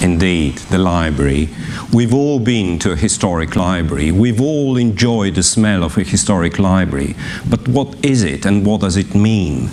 Indeed, the library. We've all been to a historic library. We've all enjoyed the smell of a historic library. But what is it and what does it mean?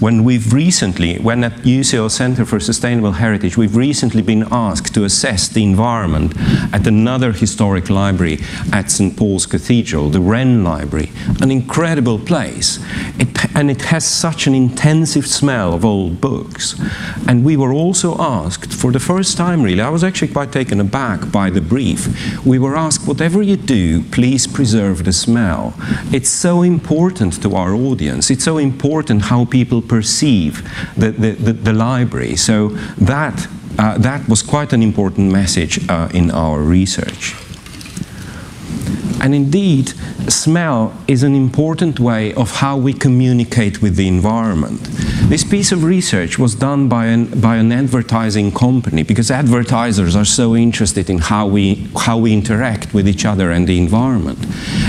When we've recently, when at UCL Center for Sustainable Heritage, we've recently been asked to assess the environment at another historic library at St. Paul's Cathedral, the Wren Library, an incredible place. It, and it has such an intensive smell of old books. And we were also asked, for the first time really, I was actually quite taken aback by the brief, we were asked, whatever you do, please preserve the smell. It's so important to our audience. It's so important how people perceive the, the, the, the library. So that, uh, that was quite an important message uh, in our research. And indeed, smell is an important way of how we communicate with the environment. This piece of research was done by an, by an advertising company because advertisers are so interested in how we, how we interact with each other and the environment.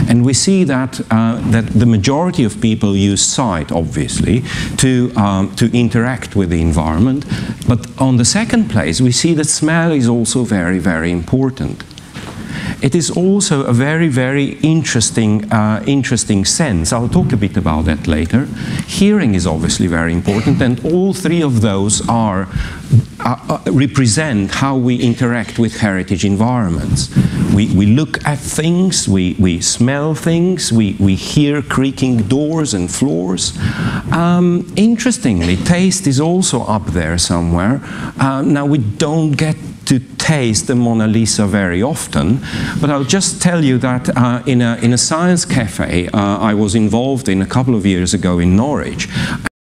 And we see that, uh, that the majority of people use sight, obviously, to, um, to interact with the environment. But on the second place, we see that smell is also very, very important it is also a very, very interesting, uh, interesting sense. I'll talk a bit about that later. Hearing is obviously very important, and all three of those are uh, uh, represent how we interact with heritage environments. We, we look at things, we, we smell things, we, we hear creaking doors and floors. Um, interestingly, taste is also up there somewhere. Uh, now, we don't get to the Mona Lisa very often, but I'll just tell you that uh, in, a, in a science cafe uh, I was involved in a couple of years ago in Norwich,